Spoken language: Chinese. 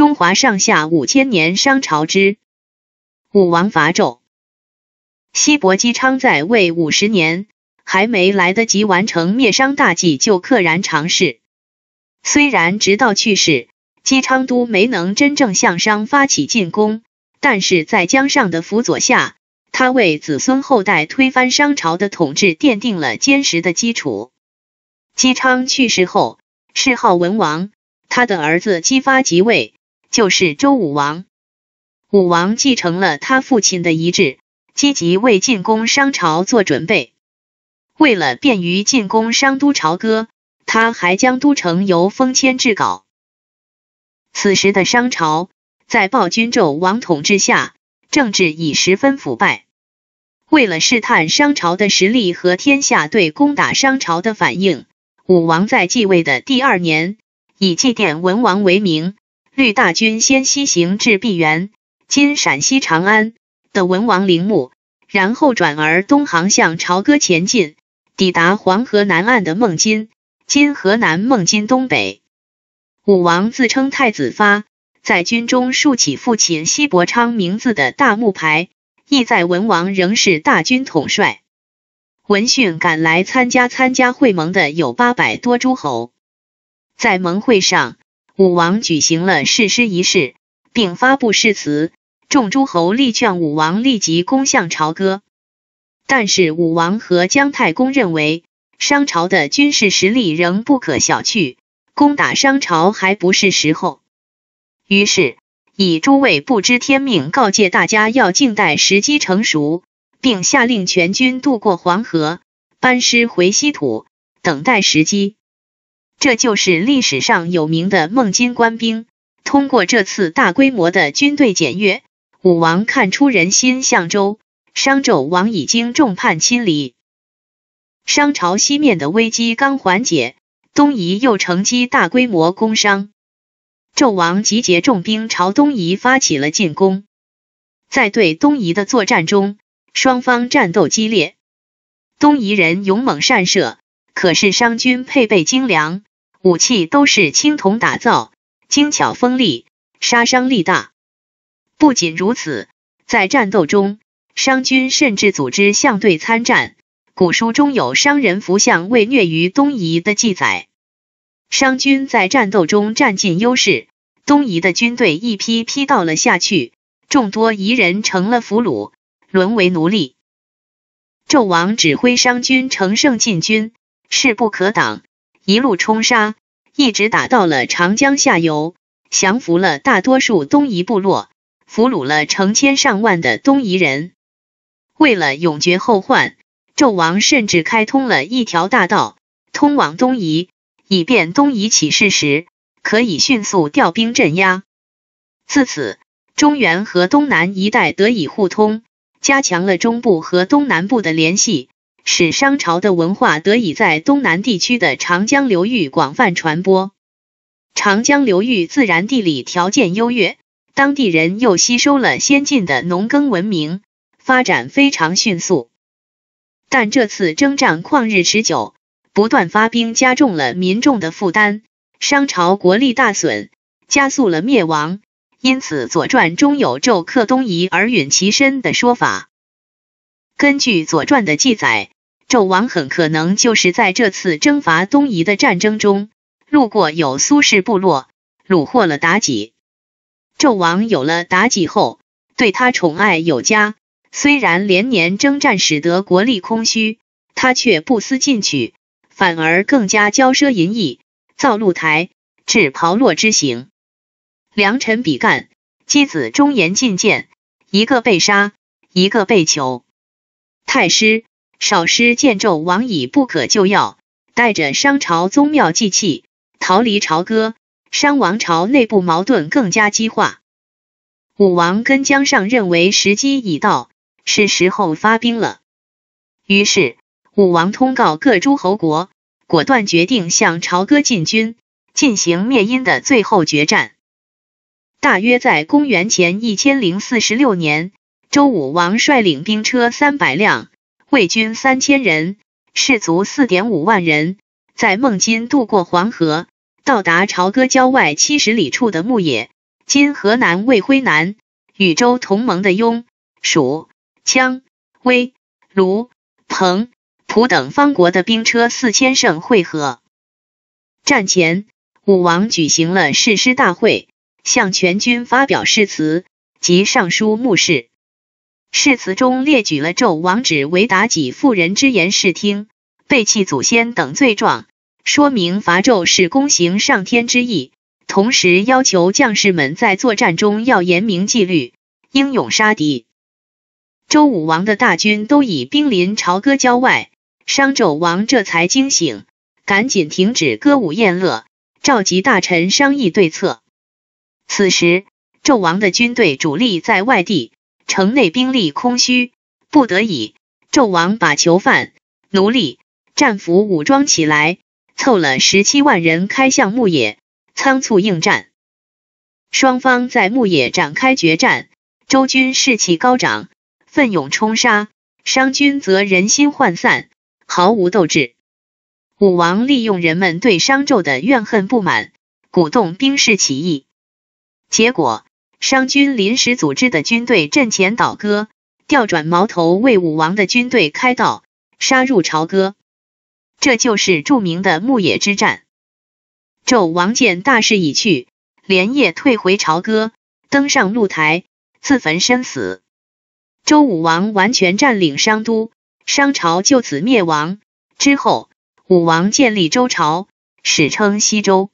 中华上下五千年商朝之武王伐纣。西伯姬昌在位五十年，还没来得及完成灭商大计，就溘然长逝。虽然直到去世，姬昌都没能真正向商发起进攻，但是在姜尚的辅佐下，他为子孙后代推翻商朝的统治奠定了坚实的基础。姬昌去世后，谥号文王，他的儿子姬发即位，就是周武王。武王继承了他父亲的遗志。积极为进攻商朝做准备。为了便于进攻商都朝歌，他还将都城由封迁至镐。此时的商朝在暴君纣王统治下，政治已十分腐败。为了试探商朝的实力和天下对攻打商朝的反应，武王在继位的第二年，以祭奠文王为名，率大军先西行至毕原（今陕西长安）。的文王陵墓，然后转而东航向朝歌前进，抵达黄河南岸的孟津（今河南孟津东北）。武王自称太子发，在军中竖起父亲西伯昌名字的大木牌，意在文王仍是大军统帅。闻讯赶来参加参加会盟的有八百多诸侯，在盟会上，武王举行了誓师仪式，并发布誓词。众诸侯力劝武王立即攻向朝歌，但是武王和姜太公认为商朝的军事实力仍不可小觑，攻打商朝还不是时候。于是以诸位不知天命，告诫大家要静待时机成熟，并下令全军渡过黄河，班师回西土，等待时机。这就是历史上有名的孟津官兵。通过这次大规模的军队检阅。武王看出人心向周，商纣王已经众叛亲离，商朝西面的危机刚缓解，东夷又乘机大规模攻商，纣王集结重兵朝东夷发起了进攻。在对东夷的作战中，双方战斗激烈，东夷人勇猛善射，可是商军配备精良，武器都是青铜打造，精巧锋利，杀伤力大。不仅如此，在战斗中，商军甚至组织象队参战。古书中有商人伏相为虐于东夷的记载。商军在战斗中占尽优势，东夷的军队一批批倒了下去，众多夷人成了俘虏，沦为奴隶。纣王指挥商军乘胜进军，势不可挡，一路冲杀，一直打到了长江下游，降服了大多数东夷部落。俘虏了成千上万的东夷人。为了永绝后患，纣王甚至开通了一条大道，通往东夷，以便东夷起事时可以迅速调兵镇压。自此，中原和东南一带得以互通，加强了中部和东南部的联系，使商朝的文化得以在东南地区的长江流域广泛传播。长江流域自然地理条件优越。当地人又吸收了先进的农耕文明，发展非常迅速。但这次征战旷日持久，不断发兵加重了民众的负担，商朝国力大损，加速了灭亡。因此，《左传》中有“纣克东夷而陨其身”的说法。根据《左传》的记载，纣王很可能就是在这次征伐东夷的战争中，路过有苏氏部落，虏获了妲己。纣王有了妲己后，对他宠爱有加。虽然连年征战使得国力空虚，他却不思进取，反而更加骄奢淫逸，造露台，置炮烙之刑。良臣比干，箕子忠言进谏，一个被杀，一个被囚。太师、少师见纣王已不可救药，带着商朝宗庙祭器逃离朝歌。商王朝内部矛盾更加激化，武王跟姜尚认为时机已到，是时候发兵了。于是武王通告各诸侯国，果断决定向朝歌进军，进行灭殷的最后决战。大约在公元前一千零四十六年，周武王率领兵车三百辆，魏军三千人，士卒四点五万人，在孟津渡过黄河。到达朝歌郊外七十里处的牧野，今河南卫辉南，与周同盟的雍、蜀、羌、威、卢、彭、蒲等方国的兵车四千乘会合。战前，武王举行了誓师大会，向全军发表誓词及上书目示。誓词中列举了纣王指为妲己妇人之言视听，背弃祖先等罪状，说明伐纣是公行上天之意。同时要求将士们在作战中要严明纪律，英勇杀敌。周武王的大军都已兵临朝歌郊外，商纣王这才惊醒，赶紧停止歌舞宴乐，召集大臣商议对策。此时，纣王的军队主力在外地，城内兵力空虚，不得已，纣王把囚犯、奴隶、战俘武装起来，凑了十七万人开向牧野。仓促应战，双方在牧野展开决战。周军士气高涨，奋勇冲杀；商军则人心涣散，毫无斗志。武王利用人们对商纣的怨恨不满，鼓动兵士起义。结果，商军临时组织的军队阵前倒戈，调转矛头为武王的军队开道，杀入朝歌。这就是著名的牧野之战。纣王见大势已去，连夜退回朝歌，登上露台，自焚身死。周武王完全占领商都，商朝就此灭亡。之后，武王建立周朝，史称西周。